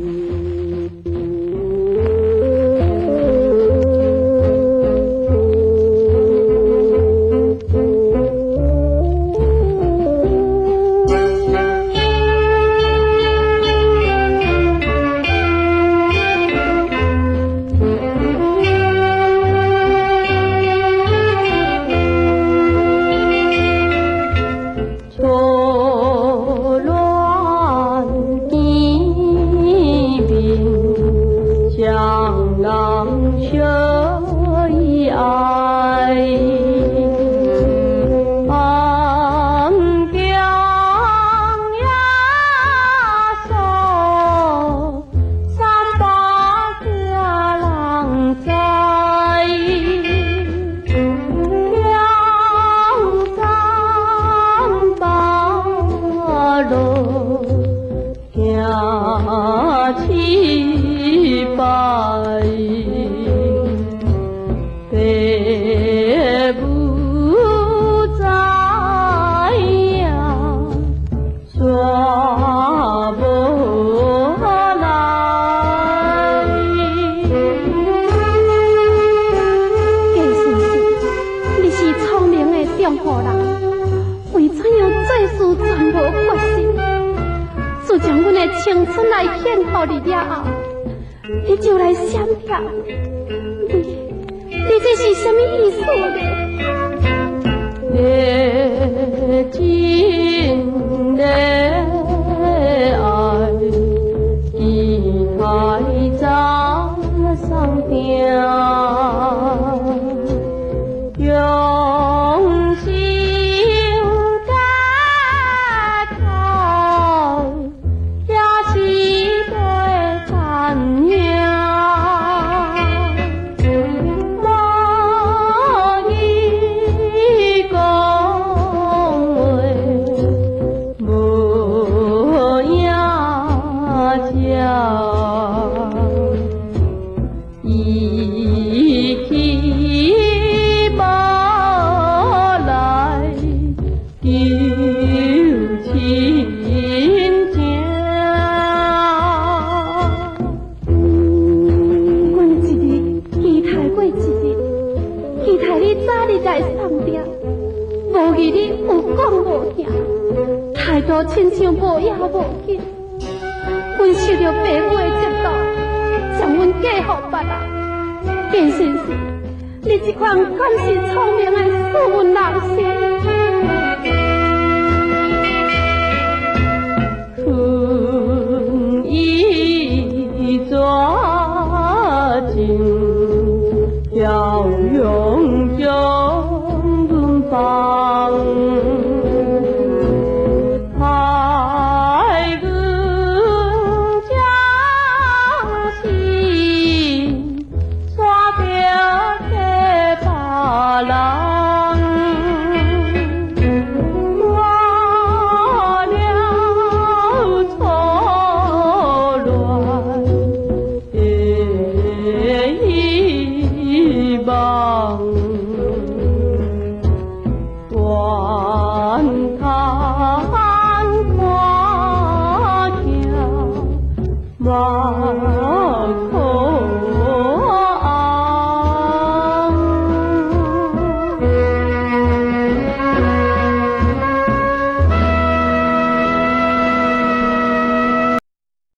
Ooh. 七百不来你是聪明的中国人为怎样这事全无发生就将阮的青春来骗乎你了后，你就来闪掉，你你这是什么意思？烈酒的爱，几台掌上掉。一匹马来求亲情。我一日期待过一日，期待你早日来送定，无疑你有讲无行，太多亲像无影无去。阮受着父母的折磨，将阮嫁予别人。卞先生，你这款敢是聪明的思维？Rock